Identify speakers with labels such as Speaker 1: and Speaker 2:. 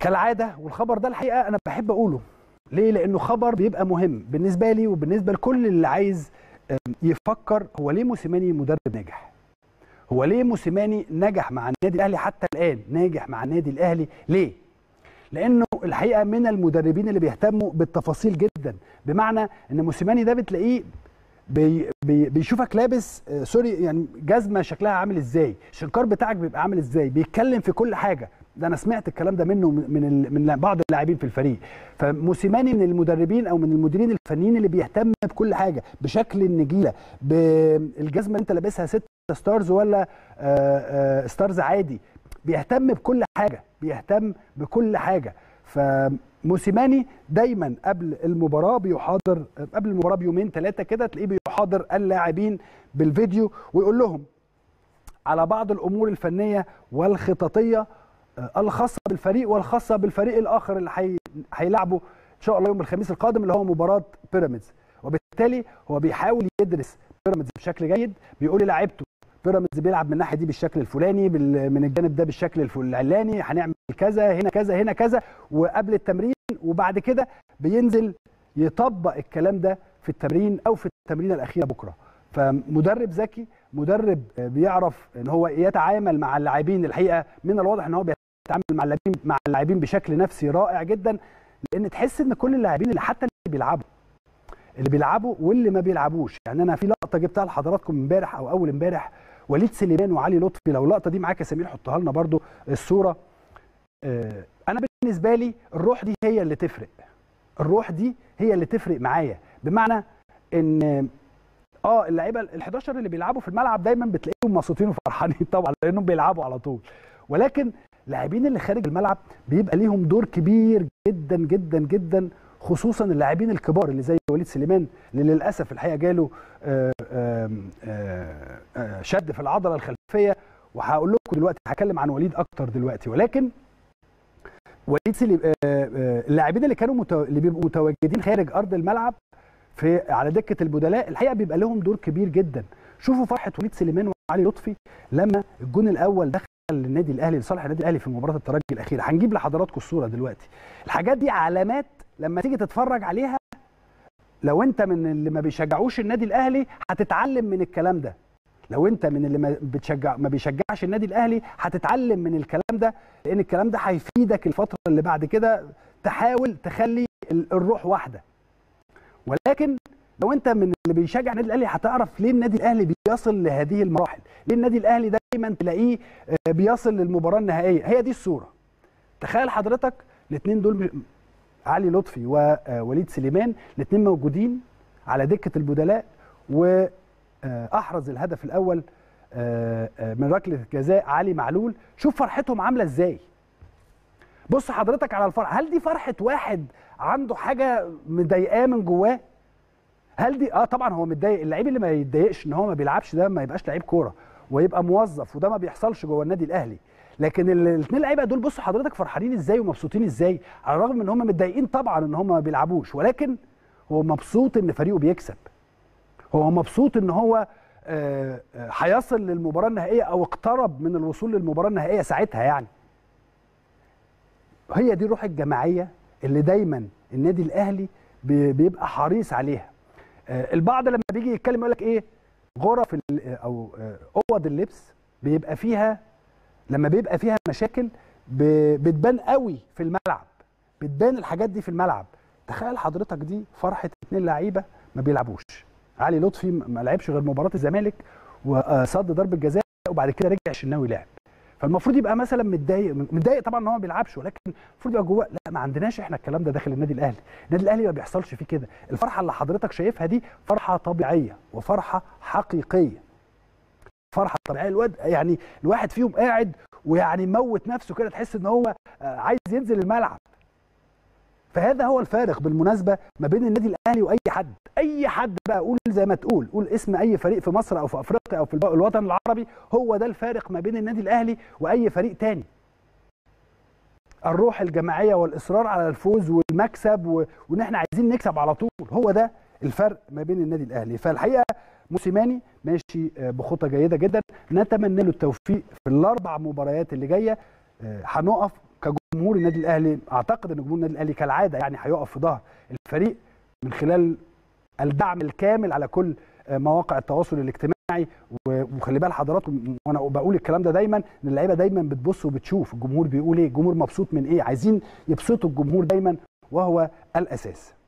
Speaker 1: كالعادة والخبر ده الحقيقة أنا بحب أقوله. ليه؟ لأنه خبر بيبقى مهم بالنسبة لي وبالنسبة لكل اللي عايز يفكر هو ليه موسيماني مدرب ناجح؟ هو ليه موسيماني نجح مع النادي الأهلي حتى الآن ناجح مع النادي الأهلي؟ ليه؟ لأنه الحقيقة من المدربين اللي بيهتموا بالتفاصيل جدا. بمعنى إن موسيماني ده بتلاقيه بي بي بيشوفك لابس آه، sorry يعني جزمة شكلها عامل إزاي؟ الشنكار بتاعك بيبقى عامل إزاي؟ بيتكلم في كل حاجة. ده أنا سمعت الكلام ده منه من ال- من بعض اللاعبين في الفريق. فموسيماني من المدربين أو من المديرين الفنيين اللي بيهتم بكل حاجة بشكل النجيلة بالجزمة اللي انت لابسها 6 stars ولا آه، آه، stars عادي بيهتم بكل حاجة بيهتم بكل حاجة. فموسيماني دايما قبل المباراة بيحاضر قبل المباراة بيومين ثلاثة كده تلاقيه بيحاضر اللاعبين بالفيديو ويقول لهم على بعض الأمور الفنية والخططية الخاصة بالفريق والخاصة بالفريق الآخر اللي هي- هيلعبه إن شاء الله يوم الخميس القادم اللي هو مباراة بيراميدز. وبالتالي هو بيحاول يدرس بيراميدز بشكل جيد. بيقول للاعيبته بيراميدز بيلعب من الناحية دي بالشكل الفلاني من الجانب ده بالشكل العلاني هنعمل كذا هنا كذا هنا كذا. وقبل التمرين وبعد كده بينزل يطبق الكلام ده في التمرين أو في التمرين الأخيرة بكرة. فمدرب ذكي مدرب آه، بيعرف إن هو يتعامل مع اللاعبين الحقيقة من الواضح إن هو بيتعامل مع اللاعبين مع اللاعبين بشكل نفسي رائع جدا لأن تحس إن كل اللاعبين اللي حتى اللي بيلعبوا اللي بيلعبوا واللي ما بيلعبوش. يعني أنا في لقطة جبتها لحضراتكم امبارح أو أول امبارح وليد سليمان وعلي لطفي. لو اللقطة دي معاك يا سمير حطها لنا برضو الصورة. آه، أنا بالنسبة لي الروح دي هي اللي تفرق. الروح دي هي اللي تفرق معايا. بمعنى إن آه اللعيبة ال 11 اللي بيلعبوا في الملعب دايما بتلاقيهم مبسوطين وفرحانين طبعا لأنهم بيلعبوا على طول. ولكن اللاعبين اللي خارج الملعب بيبقى ليهم دور كبير جدا جدا جدا خصوصا اللاعبين الكبار اللي زي وليد سليمان اللي للأسف الحقيقة جاله آه، آه، آه، شد في العضلة الخلفية. وهقول لكم دلوقتي هتكلم عن وليد أكتر دلوقتي. ولكن وليد سليم آه، اللاعبين اللي كانوا متو... اللي بيبقوا متواجدين خارج أرض الملعب في على دكة البدلاء الحقيقة بيبقى لهم دور كبير جدا. شوفوا فرحة وليد سليمان وعلي لطفي لما الجون الأول دخل للنادي الأهلي لصالح النادي الأهلي في مباراة الترجي الأخيرة. هنجيب لحضراتكم الصورة دلوقتي. الحاجات دي علامات لما تيجي تتفرج عليها لو انت من اللي ما بيشجعوش النادي الأهلي هتتعلم من الكلام ده. لو انت من اللي ما بتشجع ما بيشجعش النادي الأهلي هتتعلم من الكلام ده لأن الكلام ده هيفيدك الفترة اللي بعد كده. تحاول تخلي ال- الروح واحدة. ولكن لو انت من اللي بيشجع النادي الاهلي هتعرف ليه النادي الاهلي بيصل لهذه المراحل. ليه النادي الاهلي دايما تلاقيه آه، بيصل للمباراة النهائية؟ هي دي الصورة. تخيل حضرتك الاثنين دول علي لطفي ووليد سليمان الاثنين موجودين على دكة البدلاء واحرز الهدف الأول آه، آه، من ركلة جزاء علي معلول. شوف فرحتهم عاملة إزاي. بص حضرتك على الفرح هل دي فرحة واحد عنده حاجة مضايقاه من جواه؟ هل دي آه طبعا هو متضايق. اللعيب اللي ما يتضايقش إن هو ما بيلعبش ده ما يبقاش لعيب كورة ويبقى موظف وده ما بيحصلش جوه النادي الأهلي. لكن الاثنين لعيبة دول بصوا حضرتك فرحانين إزاي ومبسوطين إزاي على الرغم إن هم متضايقين طبعا إن هم ما بيلعبوش. ولكن هو مبسوط إن فريقه بيكسب. هو مبسوط إن هو آه، آه، هيصل للمباراة النهائية أو اقترب من الوصول للمباراة النهائية ساعتها يعني. هي دي الروح الجماعية اللي دايما النادي الأهلي بي- بيبقى حريص عليها. البعض لما بيجي يتكلم يقول لك إيه؟ غرف ال- أو آه، أوض اللبس بيبقى فيها لما بيبقى فيها مشاكل بتبان قوي في الملعب بتبان الحاجات دي في الملعب. تخيل حضرتك دي فرحة اتنين لعيبة ما بيلعبوش. علي لطفي ما لعبش غير مباراة الزمالك وصد ضربة جزاء وبعد كده رجع الشناوي لعب. فالمفروض يبقى مثلا متضايق متضايق طبعا إن هو ما بيلعبش ولكن المفروض يبقى جواه. لا ما عندناش إحنا الكلام ده داخل النادي الأهلي. النادي الأهلي ما بيحصلش فيه كده. الفرحة اللي حضرتك شايفها دي فرحة طبيعية وفرحة حقيقية. فرحة طبيعية. الواد يعني الواحد فيهم قاعد ويعني موت نفسه كده تحس إن هو آه، عايز ينزل الملعب. فهذا هو الفارق بالمناسبة ما بين النادي الأهلي وأي حد. أي حد بقى قول زي ما تقول قول اسم أي فريق في مصر أو في أفريقيا أو في الوطن العربي هو ده الفارق ما بين النادي الأهلي وأي فريق تاني. الروح الجماعية والإصرار على الفوز والمكسب و... وإن إحنا عايزين نكسب على طول هو ده الفرق ما بين النادي الأهلي. فالحقيقة موسيماني ماشي آه، بخطى جيدة جدا. نتمنى له التوفيق في الأربع مباريات اللي جاية. آه، هنقف كجمهور النادي الأهلي أعتقد إن جمهور النادي الأهلي كالعادة يعني هيقف في ظهر الفريق من خلال الدعم الكامل على كل مواقع التواصل الاجتماعي. وخلي بال حضراتكم وأنا بقول الكلام ده دايما إن اللعيبة دايما بتبص وبتشوف الجمهور بيقول إيه الجمهور مبسوط من إيه عايزين يبسطوا الجمهور دايما وهو الأساس.